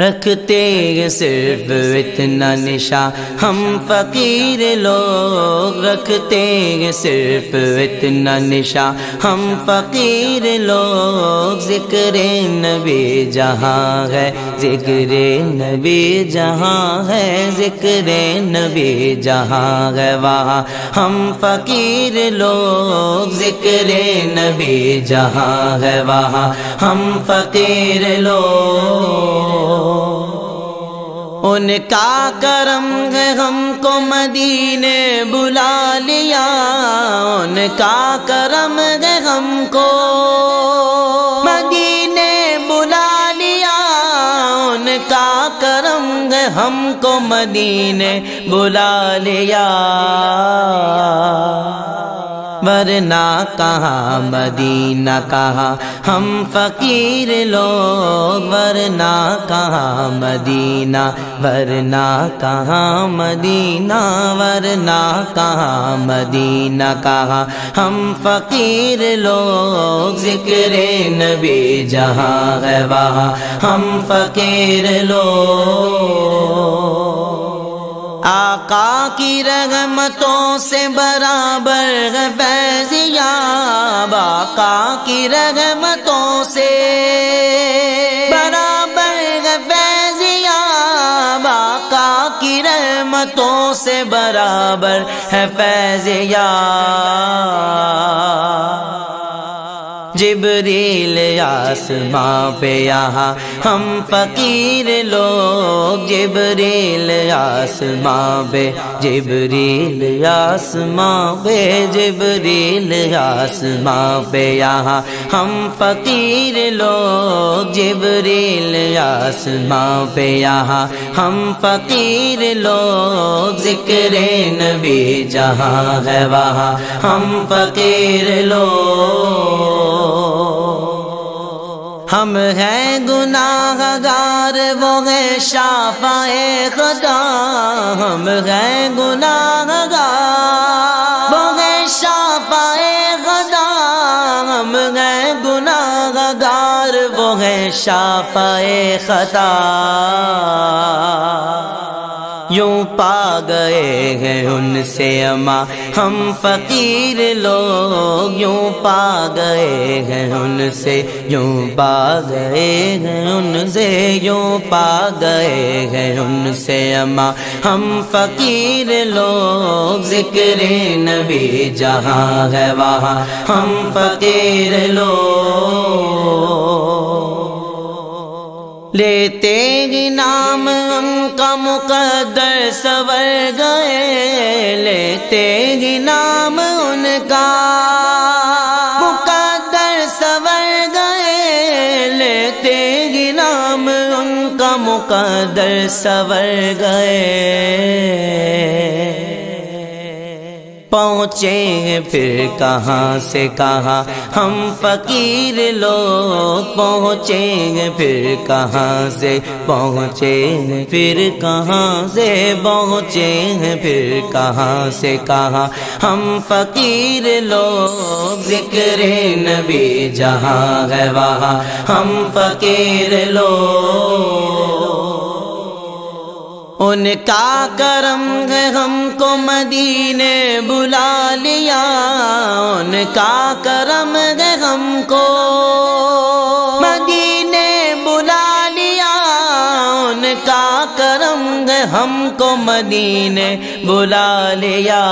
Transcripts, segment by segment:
रखते सिर्फ़ इतना निशा। हम फकीर लोग रखते सिर्फ़ इतना निशा। हम फकीर लोग ज़िक्र नबी जहाँ है। ज़िक्र नबी जहाँ है, ज़िक्र नबी जहाँ वहाँ हम फकीर लोग। ज़िक्र नबी जहाँ वहाँ हम फकीर लोग। उनका करम है हमको मदीने बुला लिया। उनका करम है हमको हमको मदीने बुला लिया। वरना कहाँ मदीना, कहाँ हम फकीर लोग, वरना कहाँ मदीना, वरना कहाँ मदीना, वरना कहाँ मदीना, कहाँ हम फकीर लोग, ज़िक्र नबी जहाँ है वहाँ हम फकीर लोग। आका की रगमतों से बराबर फैजिया बाका की रगमतों से बराबर फैजिया बाका की रहमतों से बराबर है फैजिया जिबरील आसमां पे यहाँ हम फकीर लोग। जिबरील आसमां पे, जिबरील आसमां पे, जिबरील आसमां पे यहाँ हम फकीर लोग। जिबरील आसमां पे यहाँ हम फकीर लोग। ज़िक्र नबी जहाँ है वहाँ हम फकीर लोग। हम हैं गुनाहगार, वो है शाफाए खुदा। हम हैं गुनाहगार, वो है शाफाए खुदा। हम हैं गुनाहगार, वो है शाफाए खता यूँ पा गए हैं उनसे अमा हम फकीर लोग यूँ पा गए हैं उनसे। यूँ पा गए हैं उनसे, यूँ पा गए हैं उनसे अमा हम फकीर लोग, ज़िक्र नबी जहाँ है वहाँ। हम फकीर लोग। लेते ही नाम उनका मुकदर सवर गए लेते ही नाम उनका मुकदर सवर गए लेते ही नाम उनका मुकदर सवर गए पहुँचे फिर कहाँ से कहाँ। हम फकीर लोग पहुँचे फिर कहाँ से पहुँचे फिर कहाँ से पहुँचे फिर कहाँ से कहाँ। हम फकीर लोग ज़िक्र नबी जहाँ है वहाँ। हम फकीर लोग उनका करम है हमको मदीने बुला लिया। उनका करम है हमको मदीने बुला लिया। उनका करम है हमको मदीने बुला लिया।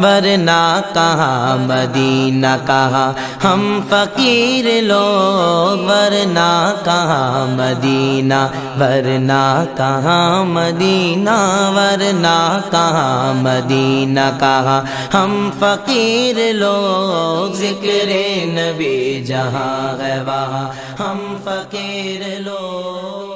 वरना कहाँ मदीना, कहाँ हम फकीर लोग, वरना कहाँ मदीना, वरना कहाँ मदीना, वरना कहाँ मदीना, कहाँ हम फकीर लोग, ज़िक्र नबी जहाँ है वहाँ हम फकीर लोग।